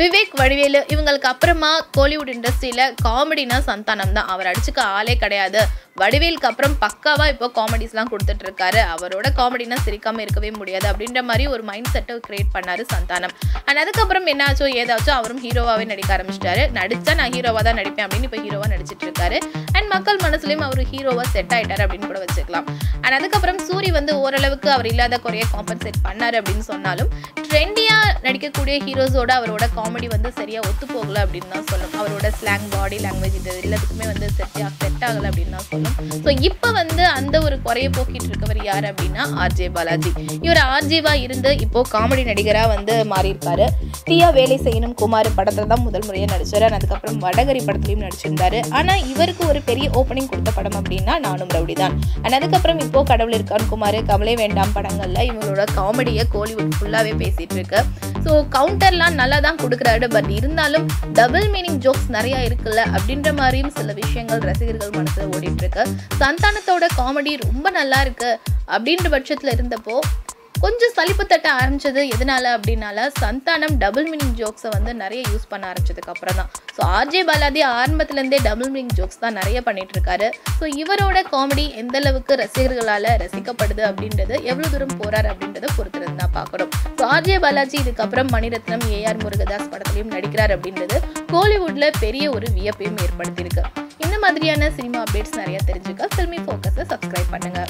விவேக் வடிவேலு இவங்களுக்கு அப்புறமா கோலிவுட் இண்டஸ்ட்ரியில் காமெடினா சந்தானம் தான் அவர் அடிச்சுக்க ஆளே கிடையாது. வடிவேலுக்கு அப்புறம் பக்காவா இப்போ காமெடிஸ்லாம் கொடுத்துட்டு இருக்காரு அவரோட காமெடினா சிரிக்காம இருக்கவே முடியாது அப்படின்ற மாதிரி ஒரு மைண்ட் செட்டை கிரியேட் பண்ணாரு சந்தானம். அண்ட் அதுக்கப்புறம் என்னாச்சோ ஏதாச்சும் அவரும் ஹீரோவாவே நடிக்க ஆரம்பிச்சிட்டாரு. நடிச்சா நான் ஹீரோவா தான் நடிப்பேன் அப்படின்னு இப்போ ஹீரோவா நடிச்சிட்டு இருக்காரு அண்ட் மக்கள் மனசுலயும் அவர் ஹீரோவா செட் ஆயிட்டாரு அப்படின்னு கூட வச்சுக்கலாம். அண்ட் அதுக்கப்புறம் சூரி வந்து ஓரளவுக்கு அவர் இல்லாத குறைய காம்பன்சேட் பண்ணாரு அப்படின்னு சொன்னாலும் ட்ரெண்டியா நடிக்கக்கூடிய ஹீரோஸோட அவரோட காமெடி வந்து சரியா ஒத்து போகல அப்படின்னு தான் சொல்லணும். அவரோட ஸ்லாங் பாடி லாங்குவேஜ் இது எல்லாத்துக்குமே வந்து செட் செட் ஆகல அப்படின்னு தான் சொல்லும் ஸோ இப்போ வந்து அந்த ஒரு குறைய போக்கிட்டு இருக்கவர் யார் அப்படின்னா ஆர்ஜே பாலாஜி. இவர் ஆர்ஜேவா இருந்து இப்போ காமெடி நடிகரா வந்து மாறி இருக்காரு தீயா வேலை செய்யணும் குமார் படத்தில் தான் முதல் முறையாக நடிச்சார். அதுக்கப்புறம் வடகரி படத்துலயும் நடிச்சிருந்தாரு. ஆனா இவருக்கு ஒரு பெரிய ஓப்பனிங் கொடுத்த படம் அப்படின்னா நானும் ரவுடி தான். அண்ட் அதுக்கப்புறம் இப்போ கடவுள் இருக்கான் குமார் கவலை வேண்டாம் படங்கள்ல இவங்களோட காமெடியை கோலிவுட் ஃபுல்லாவே பேசிட்டு இருக்கு. ஸோ கவுண்டர்லாம் நல்லா தான் கொடுக்குறாரு. பட் இருந்தாலும் டபுள் மீனிங் ஜோக்ஸ் நிறைய இருக்குல்ல அப்படின்ற மாதிரியும் சில விஷயங்கள் ரசிகர்கள் மனசில் ஓடிட்டு இருக்கு. சந்தானத்தோட காமெடி ரொம்ப நல்லா இருக்கு. அப்படின்ற பட்சத்துல இருந்தப்போ கொஞ்சம் சலிப்பு தட்ட ஆரம்பிச்சது எதனால அப்படின்னால சந்தானம் டபுள் மீனிங் ஜோக்ஸை வந்து நிறைய யூஸ் பண்ண ஆரம்பிச்சதுக்கு அப்புறம் தான். ஸோ ஆர்ஜே பாலாஜி ஆரம்பத்துலேருந்தே டபுள் மீனிங் ஜோக்ஸ் தான் நிறைய பண்ணிட்டு இருக்காரு. ஸோ இவரோட காமெடி எந்த அளவுக்கு ரசிகர்களால் ரசிக்கப்படுது அப்படின்றது எவ்வளோ தூரம் போறாரு அப்படின்றத பொறுத்திருந்து தான் பார்க்கணும். ஸோ ஆர்ஜே பாலாஜி இதுக்கப்புறம் மணிரத்னம் ஏஆர் முருகதாஸ் படத்துலையும் நடிக்கிறார் அப்படின்றது கோலிவுட்ல பெரிய ஒரு வியப்பையும் ஏற்படுத்தியிருக்கு. இந்த மாதிரியான சினிமா அப்டேட்ஸ் நிறைய தெரிஞ்சுக்க ஃபில்மி ஃபோக்கஸை சப்ஸ்கிரைப் பண்ணுங்க.